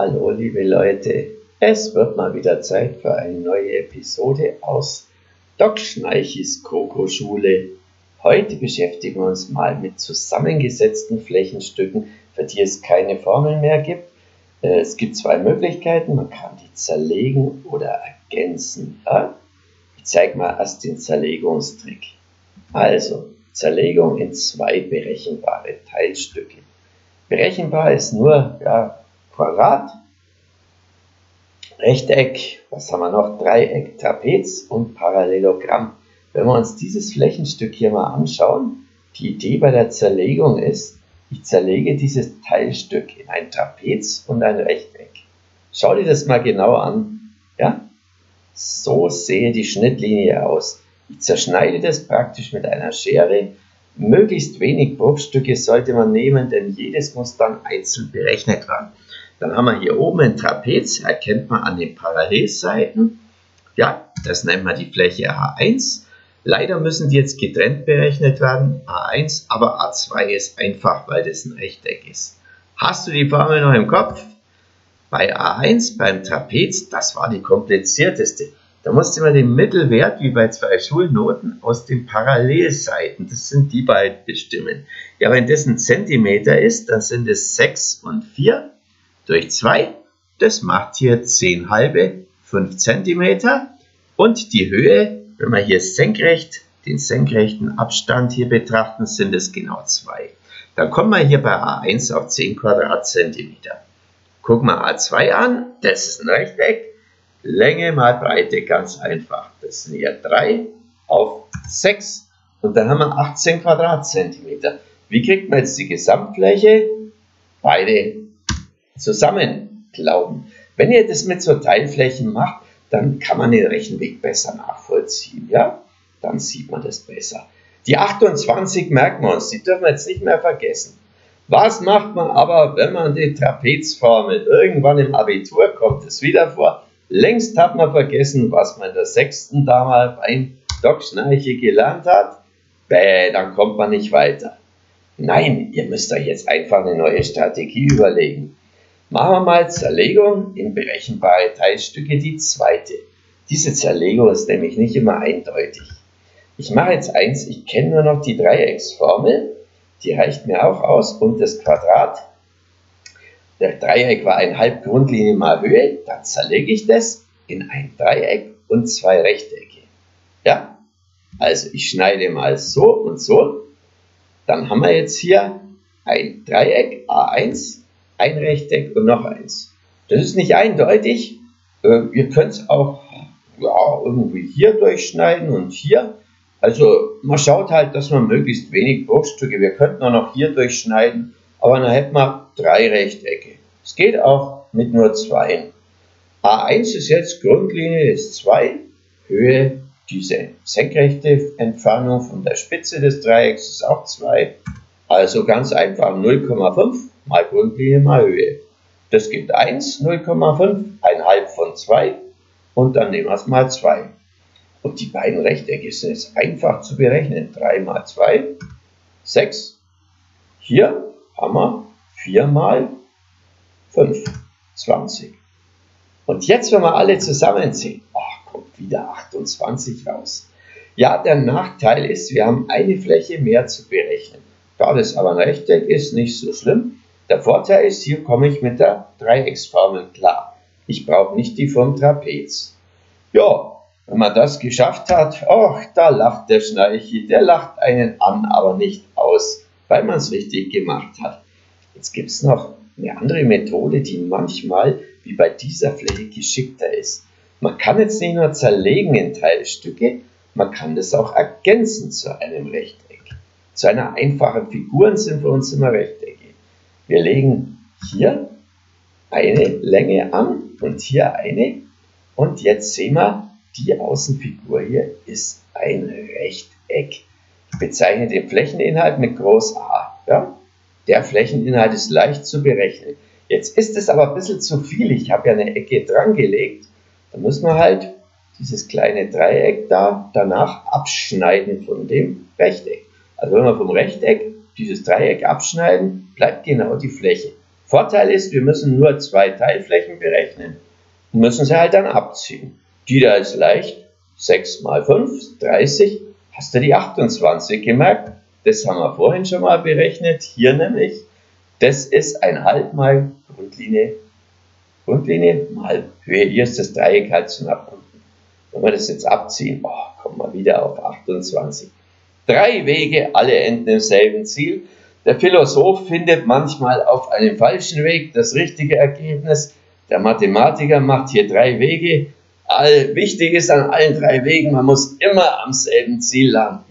Hallo liebe Leute, es wird mal wieder Zeit für eine neue Episode aus Doc Schneichis Koko-Schule. Heute beschäftigen wir uns mal mit zusammengesetzten Flächenstücken, für die es keine Formel mehr gibt. Äh, es gibt zwei Möglichkeiten, man kann die zerlegen oder ergänzen. Ich zeige mal erst den Zerlegungstrick. Also, Zerlegung in zwei berechenbare Teilstücke. Berechenbar ist nur ja, Quadrat, Rechteck, was haben wir noch? Dreieck, Trapez und Parallelogramm. Wenn wir uns dieses Flächenstück hier mal anschauen, die Idee bei der Zerlegung ist, ich zerlege dieses Teilstück in ein Trapez und ein Rechteck. Schau dir das mal genau an. Ja? So sehe die Schnittlinie aus. Ich zerschneide das praktisch mit einer Schere. Möglichst wenig Bruchstücke sollte man nehmen, denn jedes muss dann einzeln berechnet werden. Dann haben wir hier oben ein Trapez, erkennt man an den Parallelseiten. Ja, das nennen wir die Fläche A1. Leider müssen die jetzt getrennt berechnet werden, A1, aber A2 ist einfach, weil das ein Rechteck ist. Hast du die Formel noch im Kopf? Bei A1, beim Trapez, das war die komplizierteste. Da musste man den Mittelwert, wie bei zwei Schulnoten, aus den Parallelseiten, das sind die beiden, bestimmen. Ja, wenn das ein Zentimeter ist, dann sind es 6 und 4 durch 2. Das macht hier 10 halbe, 5 cm. Und die Höhe, wenn wir hier senkrecht den senkrechten Abstand hier betrachten, sind es genau 2. Dann kommen wir hier bei A1 auf 10 Quadratzentimeter. Gucken wir A2 an, das ist ein Rechteck. Länge mal Breite, ganz einfach. Das sind hier 3 auf 6 und dann haben wir 18 Quadratzentimeter. Wie kriegt man jetzt die Gesamtfläche? Beide zusammen glauben. Wenn ihr das mit so Teilflächen macht, dann kann man den Rechenweg besser nachvollziehen. Ja? Dann sieht man das besser. Die 28 merken wir uns, die dürfen wir jetzt nicht mehr vergessen. Was macht man aber, wenn man die Trapezformel irgendwann im Abitur kommt, es wieder vor? Längst hat man vergessen, was man in der sechsten damals beim Doc Schneiche gelernt hat. Bäh, dann kommt man nicht weiter. Nein, ihr müsst euch jetzt einfach eine neue Strategie überlegen. Machen wir mal Zerlegung in berechenbare Teilstücke, die zweite. Diese Zerlegung ist nämlich nicht immer eindeutig. Ich mache jetzt eins, ich kenne nur noch die Dreiecksformel, die reicht mir auch aus, und das Quadrat. Der Dreieck war ein halb Grundlinie mal Höhe, dann zerlege ich das in ein Dreieck und zwei Rechtecke. Ja, also ich schneide mal so und so, dann haben wir jetzt hier ein Dreieck A1 ein Rechteck und noch eins. Das ist nicht eindeutig. Äh, ihr könnt es auch ja, irgendwie hier durchschneiden und hier. Also man schaut halt, dass man möglichst wenig Bruchstücke, wir könnten auch noch hier durchschneiden, aber dann hätten wir drei Rechtecke. Es geht auch mit nur zwei. A1 ist jetzt Grundlinie ist 2, Höhe diese senkrechte Entfernung von der Spitze des Dreiecks ist auch 2. Also ganz einfach 0,5 mal Grundlinie mal Höhe. Das gibt 1, 0,5, ein halb von 2 und dann nehmen wir es mal 2. Und die beiden Rechtecke sind jetzt einfach zu berechnen. 3 mal 2, 6. Hier haben wir 4 mal 5, 20. Und jetzt, wenn wir alle zusammenziehen, ach, kommt wieder 28 raus. Ja, der Nachteil ist, wir haben eine Fläche mehr zu berechnen. Da das aber ein Rechteck ist, nicht so schlimm. Der Vorteil ist, hier komme ich mit der Dreiecksformel klar. Ich brauche nicht die vom Trapez. Ja, wenn man das geschafft hat, ach, da lacht der Schneichi, der lacht einen an, aber nicht aus, weil man es richtig gemacht hat. Jetzt gibt es noch eine andere Methode, die manchmal, wie bei dieser Fläche, geschickter ist. Man kann jetzt nicht nur zerlegen in Teilstücke, man kann das auch ergänzen zu einem Rechteck. Zu einer einfachen Figur sind für uns immer Rechtecke. Wir legen hier eine Länge an und hier eine. Und jetzt sehen wir, die Außenfigur hier ist ein Rechteck. Ich bezeichne den Flächeninhalt mit Groß A. Ja? Der Flächeninhalt ist leicht zu berechnen. Jetzt ist es aber ein bisschen zu viel. Ich habe ja eine Ecke dran gelegt. Da müssen wir halt dieses kleine Dreieck da danach abschneiden von dem Rechteck. Also wenn wir vom Rechteck dieses Dreieck abschneiden, bleibt genau die Fläche. Vorteil ist, wir müssen nur zwei Teilflächen berechnen und müssen sie halt dann abziehen. Die da ist leicht, 6 mal 5, 30, hast du die 28 gemerkt? Das haben wir vorhin schon mal berechnet, hier nämlich. Das ist ein halb mal Grundlinie, Grundlinie mal Höhe. Hier ist das Dreieck halt zu nach unten. Wenn wir das jetzt abziehen, oh, kommen wir wieder auf 28. Drei Wege, alle enden im selben Ziel. Der Philosoph findet manchmal auf einem falschen Weg das richtige Ergebnis. Der Mathematiker macht hier drei Wege. All, wichtig ist an allen drei Wegen, man muss immer am selben Ziel landen.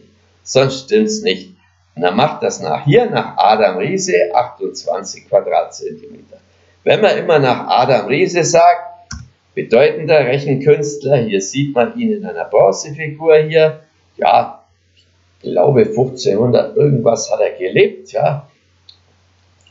Sonst stimmt es nicht. Und er macht das nach hier, nach Adam Riese, 28 Quadratzentimeter. Wenn man immer nach Adam Riese sagt, bedeutender Rechenkünstler, hier sieht man ihn in einer Bronzefigur hier, ja, glaube 1500 irgendwas hat er gelebt, ja.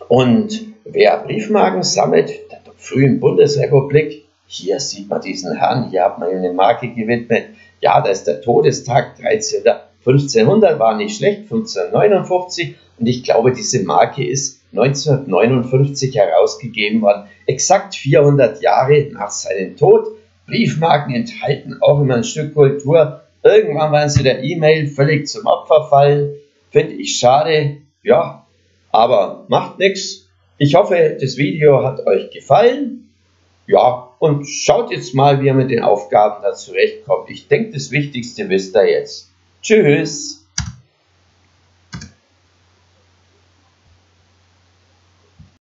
Und wer Briefmarken sammelt, der frühen Bundesrepublik, hier sieht man diesen Herrn, hier hat man ihm eine Marke gewidmet. Ja, da ist der Todestag 13. 1500 war nicht schlecht, 1559 und ich glaube, diese Marke ist 1959 herausgegeben worden, exakt 400 Jahre nach seinem Tod. Briefmarken enthalten auch immer ein Stück Kultur Irgendwann werden sie der E-Mail völlig zum Opfer fallen. Finde ich schade. Ja, aber macht nichts. Ich hoffe, das Video hat euch gefallen. Ja, und schaut jetzt mal, wie ihr mit den Aufgaben da zurechtkommt. Ich denke, das Wichtigste wisst ihr jetzt. Tschüss.